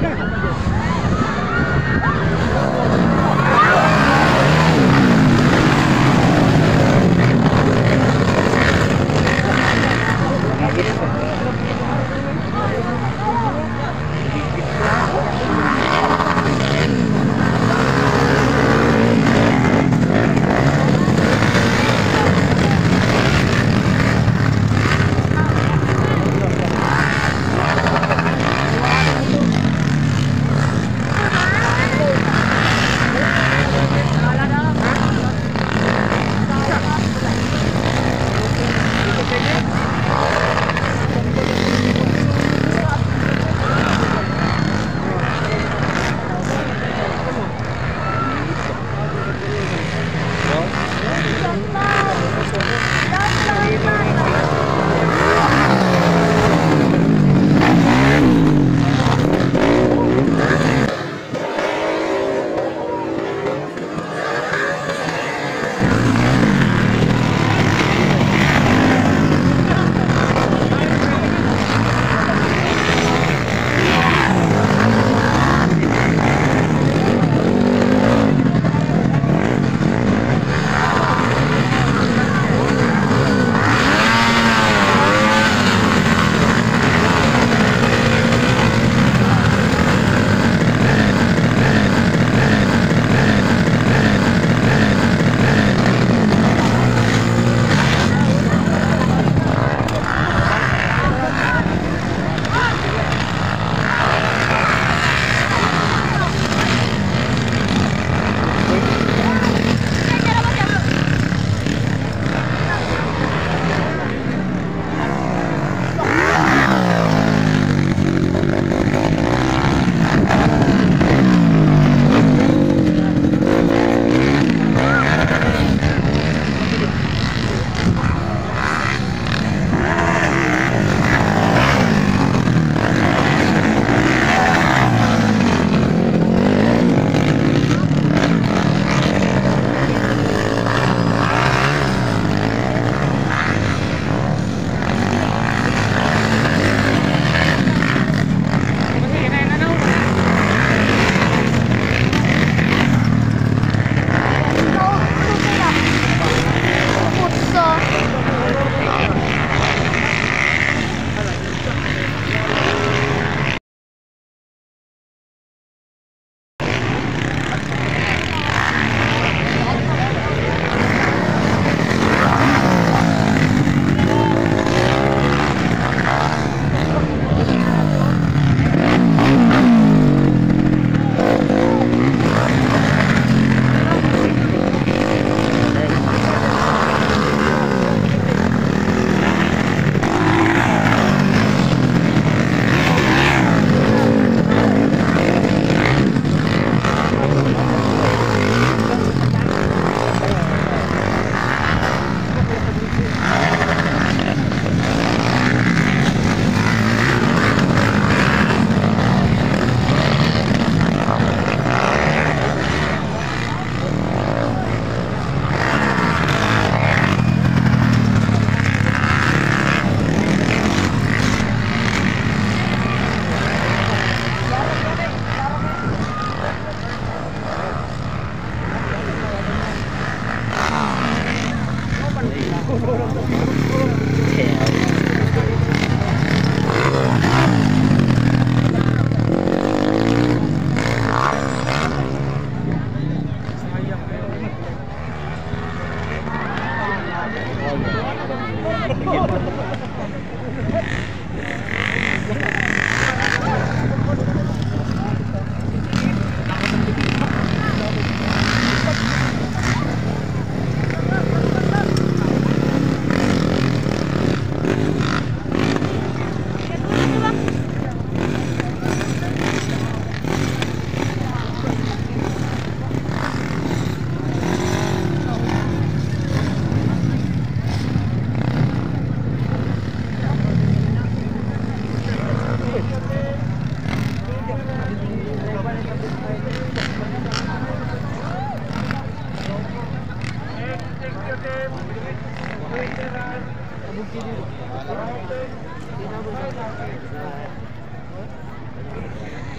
干什么？Thank you.